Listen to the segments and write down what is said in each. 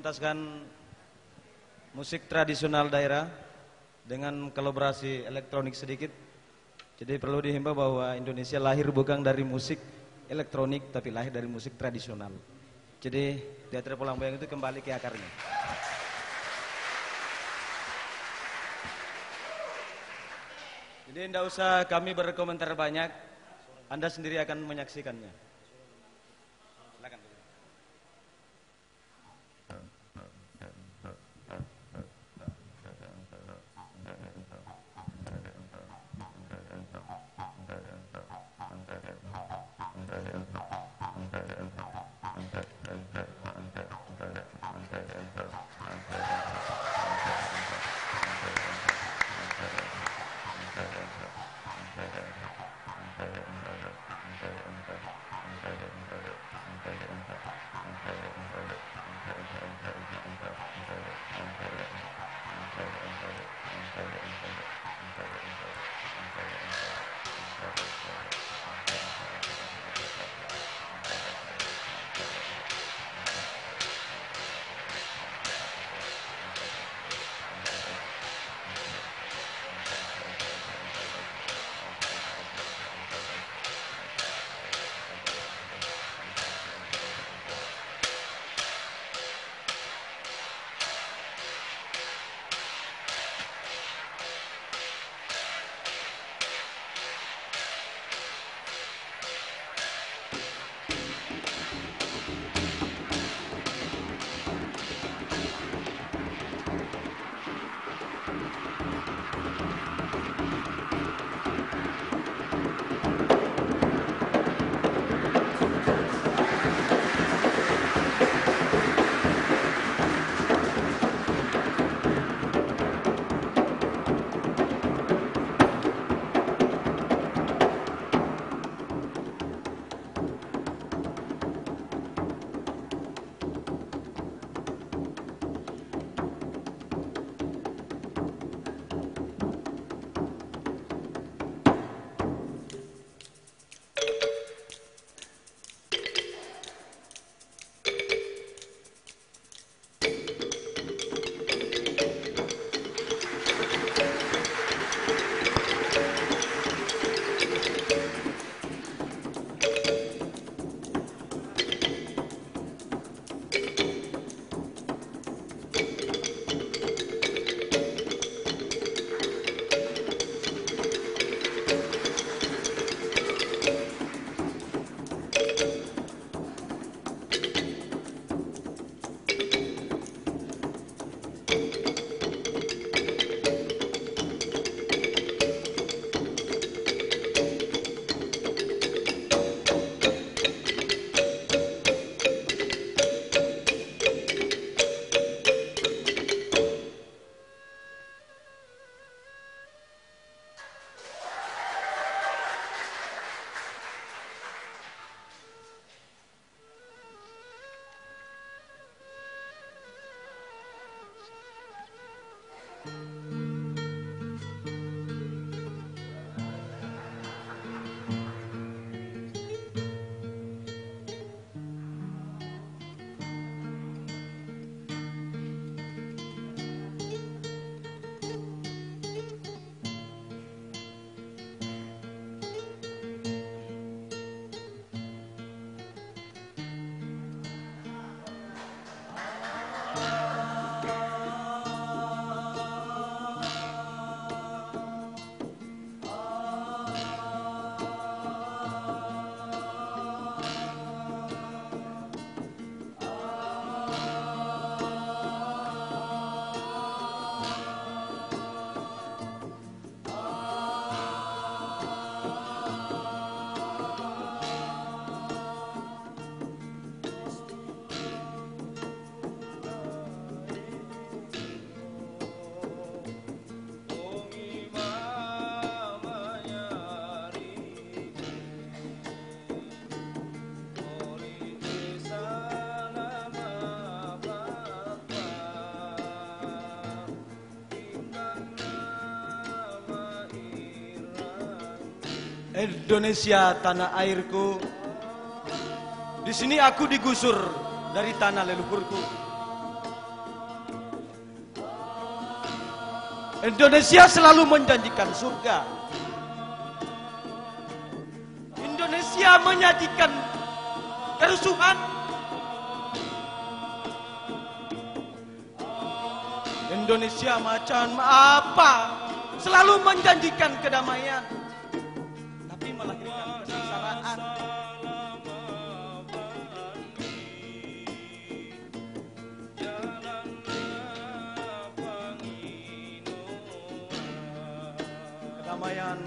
mementaskan musik tradisional daerah dengan kolaborasi elektronik sedikit. Jadi perlu dihimbau bahwa Indonesia lahir bukan dari musik elektronik tapi lahir dari musik tradisional. Jadi Teater Pelamboyan itu kembali ke akarnya. Jadi tidak usah kami berkomentar banyak, Anda sendiri akan menyaksikannya. Indonesia tanah airku. Di sini aku digusur dari tanah leluhurku. Indonesia selalu menjanjikan surga. Indonesia menyajikan kerusuhan. Indonesia macam apa? Selalu menjanjikan kedamaian.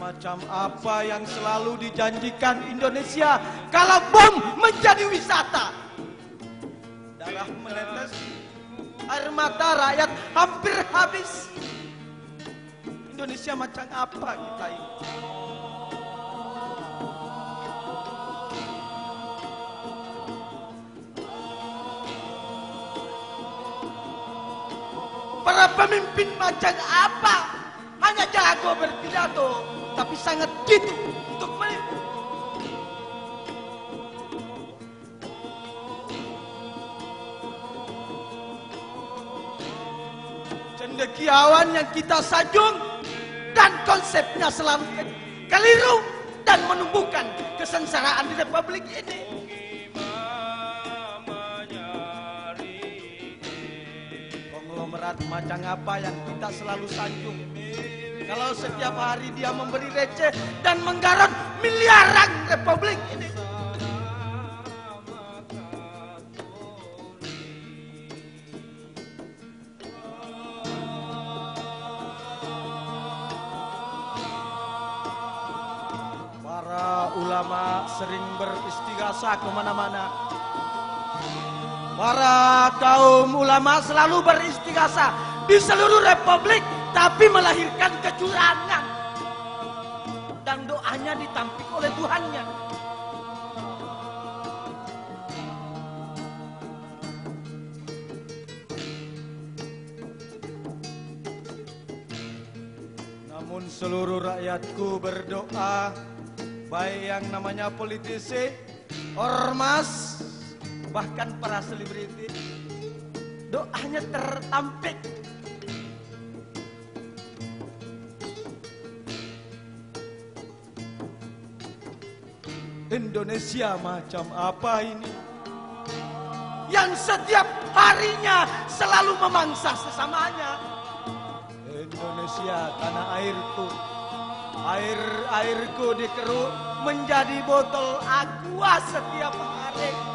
Macam apa yang selalu dijanjikan Indonesia kalau bom menjadi wisata? Darah menetes, air mata rakyat hampir habis. Indonesia macam apa kita ini? Para pemimpin macam apa? Jago berpidato, tapi sangat gitu untuk. Cendekiawan yang kita sajung dan konsepnya selalu keliru dan menumbuhkan kesengsaraan di republik ini. Konglomerat macam apa yang kita selalu sanjung? Kalau setiap hari dia memberi receh dan menggarap miliaran republik ini. Para ulama sering beristighatsah ke mana-mana. Para kaum ulama selalu beristighatsah di seluruh republik, tapi melahirkan kecurangan. Dan doanya ditampik oleh Tuhannya. Namun seluruh rakyatku berdoa Baik yang namanya politisi Ormas Bahkan para selebriti Doanya tertampik Indonesia macam apa ini? Yang setiap harinya selalu memangsa sesamanya. Indonesia tanah airku. Air airku dikeruk menjadi botol aqua setiap hari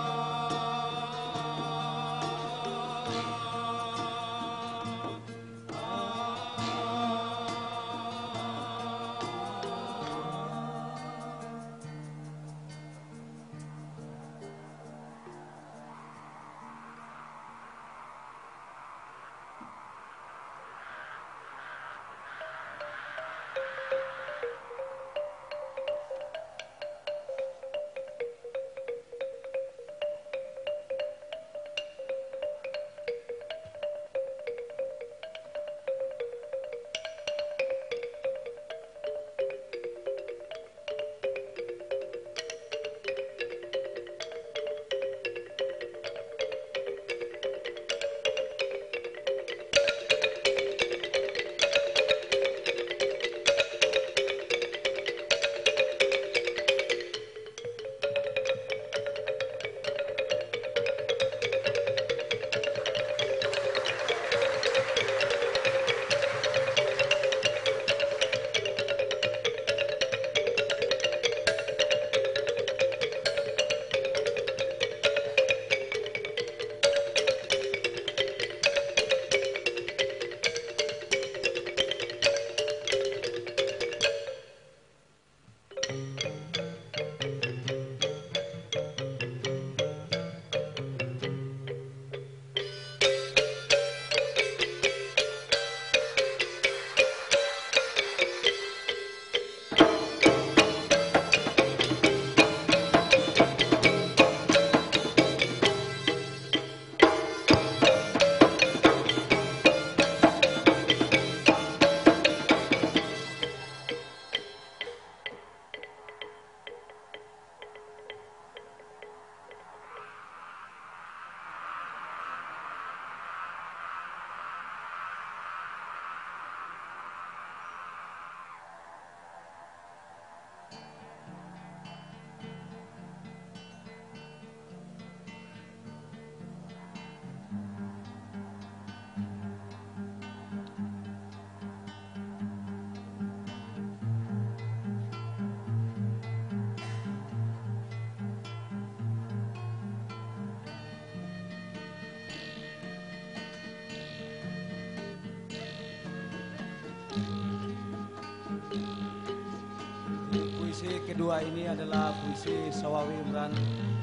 Puisi kedua ini adalah puisi Sawawi Imran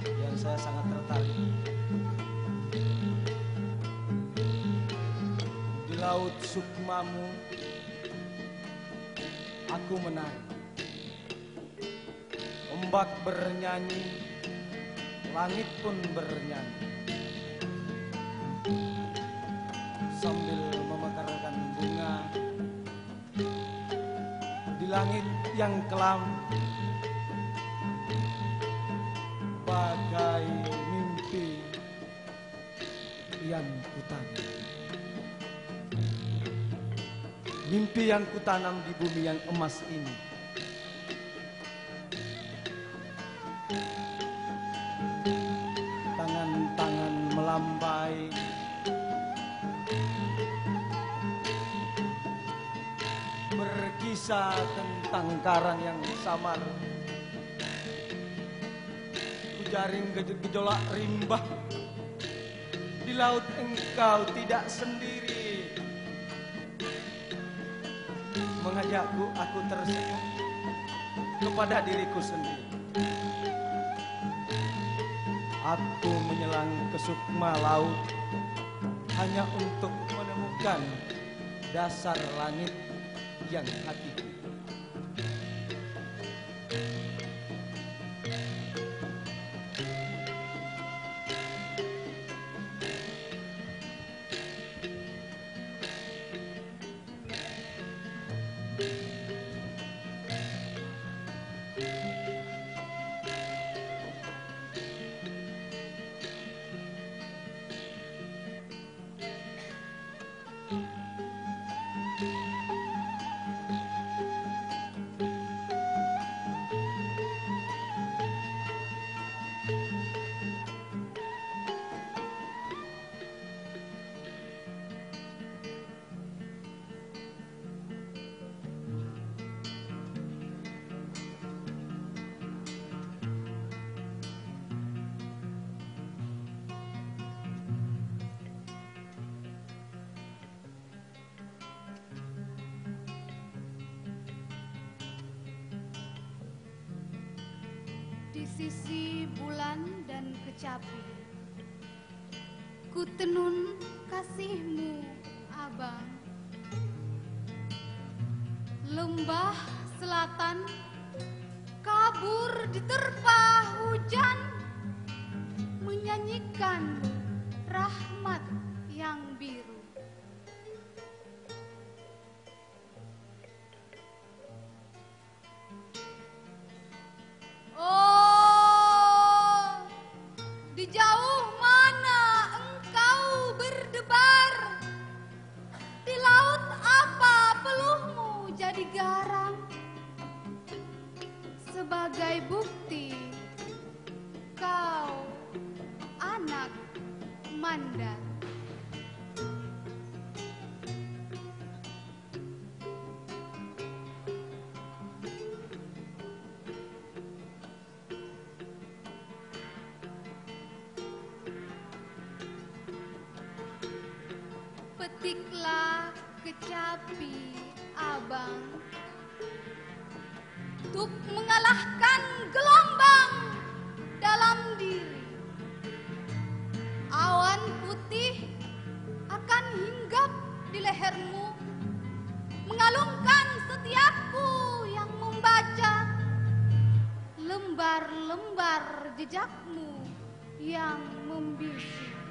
yang saya sangat tertarik. Di laut sukmamu, aku menari. Ombak bernyanyi, langit pun bernyanyi. Sambil memekarkan bunga di langit yang kelam mimpi yang kutanam di bumi yang emas ini. Tangan-tangan melambai. Berkisah tentang karang yang samar. Kujaring gejolak rimba Di laut engkau tidak sendiri Mengajakku aku tersenyum Kepada diriku sendiri Aku menyelang ke sukma laut Hanya untuk menemukan dasar langit yang hakiki. Sisi bulan dan kecapi. Ku tenun kasihmu abang. Lembah selatan Kabur diterpa hujan Menyanyikan rahmat yang biru Petiklah kecapi abang. Untuk mengalahkan gelombang dalam diri Awan putih akan hinggap di lehermu Mengalungkan setiapku yang membaca Lembar-lembar jejakmu yang membisu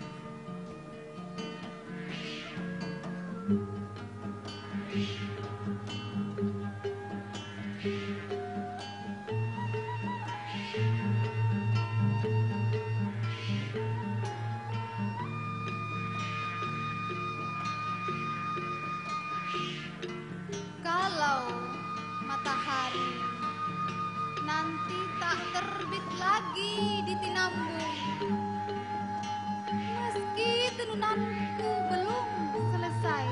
nanti tak terbit lagi di Tinambung Meski tenunanku belum selesai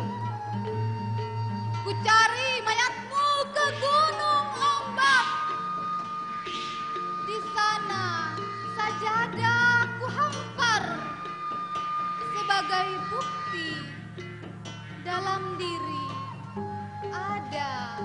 Ku cari mayatmu ke gunung ombak. Di sana sajadah ku hampar Sebagai bukti dalam diri ada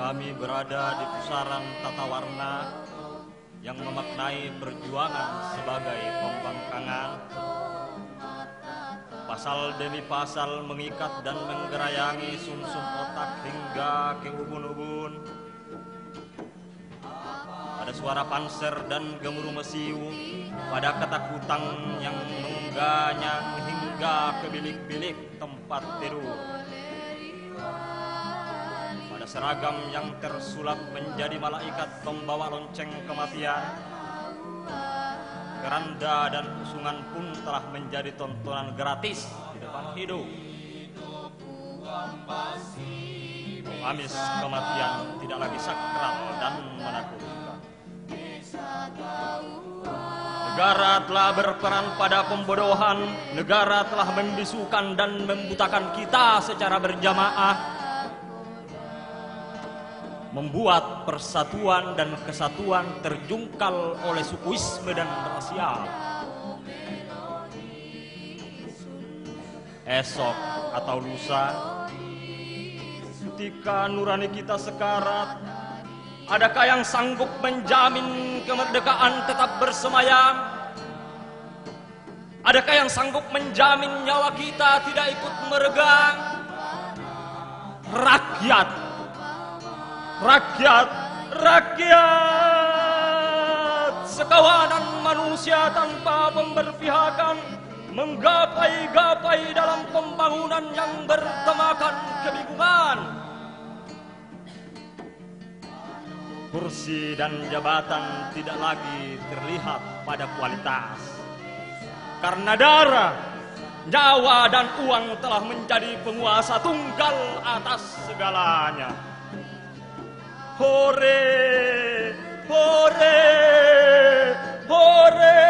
kami berada di pusaran tata warna yang memaknai perjuangan sebagai pembangkangan. Pasal demi pasal mengikat dan menggerayangi sumsum otak hingga ke ubun-ubun. Ada suara panser dan gemuruh mesiu pada ketakutan yang mengganyang hingga ke bilik-bilik tempat tidur seragam yang tersulap menjadi malaikat pembawa lonceng kematian. Keranda dan usungan pun telah menjadi tontonan gratis di depan hidup. Amis kematian tidak lagi sakral dan menakutkan. Negara telah berperan pada pembodohan, negara telah membisukan dan membutakan kita secara berjamaah membuat persatuan dan kesatuan terjungkal oleh sukuisme dan rasial. Esok atau lusa, ketika nurani kita sekarat, adakah yang sanggup menjamin kemerdekaan tetap bersemayam? Adakah yang sanggup menjamin nyawa kita tidak ikut meregang? Rakyat rakyat, rakyat, sekawanan manusia tanpa pemberpihakan, menggapai-gapai dalam pembangunan yang bertemakan kebingungan. Kursi dan jabatan tidak lagi terlihat pada kualitas. Karena darah, nyawa dan uang telah menjadi penguasa tunggal atas segalanya. Hore, hore, hore.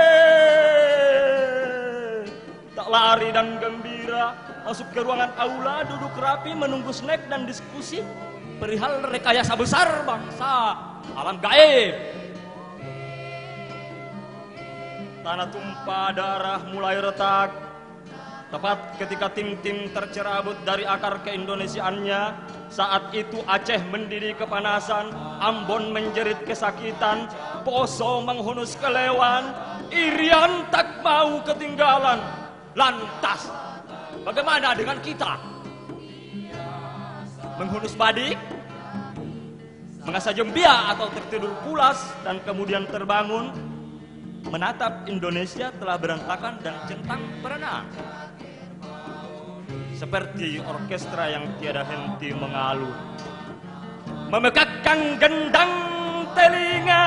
Tak lari dan gembira, masuk ke ruangan aula, duduk rapi, menunggu snack dan diskusi perihal rekayasa besar bangsa, alam gaib. Tanah tumpah darah mulai retak, Tepat ketika tim-tim tercerabut dari akar keindonesiaannya, saat itu Aceh mendidih kepanasan, Ambon menjerit kesakitan, Poso menghunus kelewan, Irian tak mau ketinggalan. Lantas, bagaimana dengan kita? Menghunus badik? Mengasah jembia atau tertidur pulas dan kemudian terbangun? Menatap Indonesia telah berantakan dan centang berenang seperti orkestra yang tiada henti mengalun memegakkan gendang telinga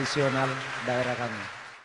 tradisional daerah kami.